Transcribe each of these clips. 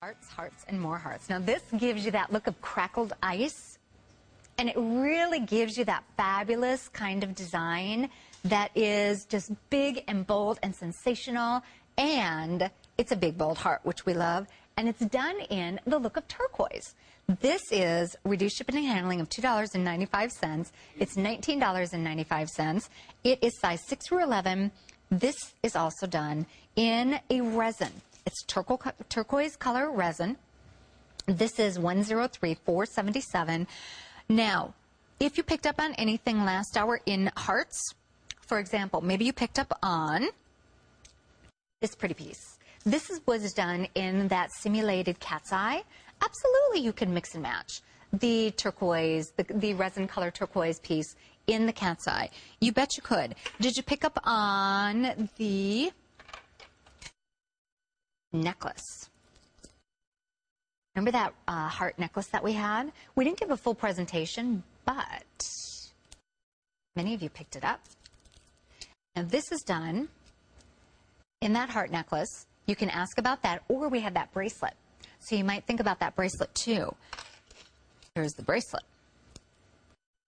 Hearts, hearts, and more hearts. Now this gives you that look of crackled ice, and it really gives you that fabulous kind of design that is just big and bold and sensational, and it's a big, bold heart, which we love, and it's done in the look of turquoise. This is reduced shipping and handling of $2.95. It's $19.95. It is size 6 through 11. This is also done in a resin. It's turquoise color resin. This is 103477. Now, if you picked up on anything last hour in hearts, for example, maybe you picked up on this pretty piece. This is, was done in that simulated cat's eye. Absolutely, you can mix and match the turquoise, the, the resin color turquoise piece in the cat's eye. You bet you could. Did you pick up on the necklace. Remember that uh, heart necklace that we had? We didn't give a full presentation, but many of you picked it up. Now this is done in that heart necklace. You can ask about that, or we have that bracelet. So you might think about that bracelet too. Here's the bracelet.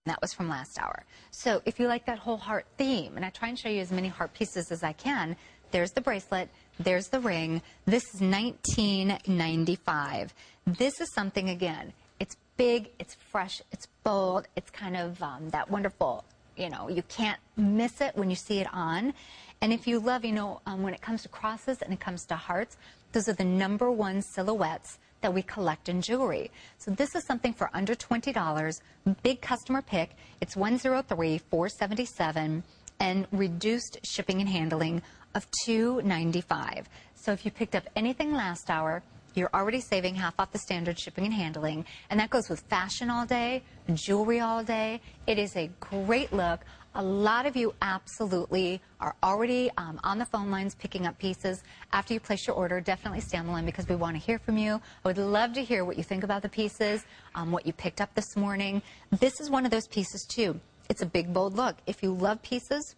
That was from last hour. So if you like that whole heart theme, and I try and show you as many heart pieces as I can, there's the bracelet. There's the ring. This is 1995. This is something, again, it's big, it's fresh, it's bold, it's kind of um, that wonderful, you know, you can't miss it when you see it on. And if you love, you know, um, when it comes to crosses and it comes to hearts, those are the number one silhouettes that we collect in jewelry. So this is something for under $20, big customer pick. It's 103-477 and reduced shipping and handling of $2.95. So if you picked up anything last hour, you're already saving half off the standard shipping and handling. And that goes with fashion all day, jewelry all day. It is a great look. A lot of you absolutely are already um, on the phone lines picking up pieces. After you place your order, definitely stay on the line because we want to hear from you. I would love to hear what you think about the pieces, um, what you picked up this morning. This is one of those pieces, too. It's a big, bold look. If you love pieces,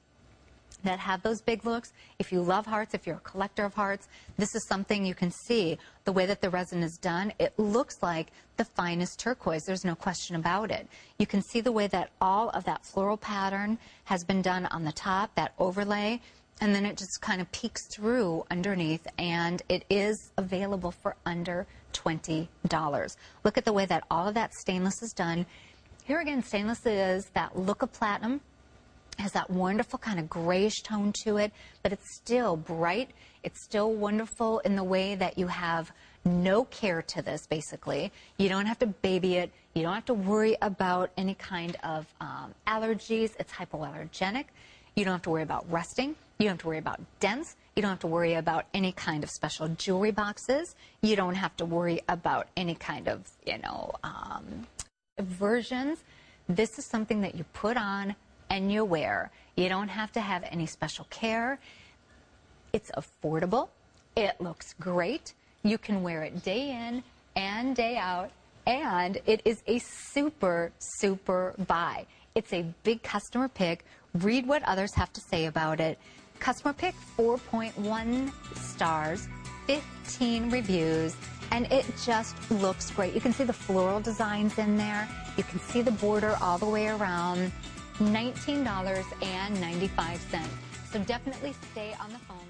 that have those big looks. If you love hearts, if you're a collector of hearts, this is something you can see. The way that the resin is done, it looks like the finest turquoise. There's no question about it. You can see the way that all of that floral pattern has been done on the top, that overlay, and then it just kind of peeks through underneath, and it is available for under $20. Look at the way that all of that stainless is done. Here again, stainless is that look of platinum, has that wonderful kind of grayish tone to it, but it's still bright. It's still wonderful in the way that you have no care to this, basically. You don't have to baby it. You don't have to worry about any kind of um, allergies. It's hypoallergenic. You don't have to worry about rusting. You don't have to worry about dents. You don't have to worry about any kind of special jewelry boxes. You don't have to worry about any kind of, you know, um, versions. This is something that you put on and you wear. You don't have to have any special care. It's affordable. It looks great. You can wear it day in and day out. And it is a super, super buy. It's a big customer pick. Read what others have to say about it. Customer pick 4.1 stars, 15 reviews, and it just looks great. You can see the floral designs in there. You can see the border all the way around. $19.95. So definitely stay on the phone.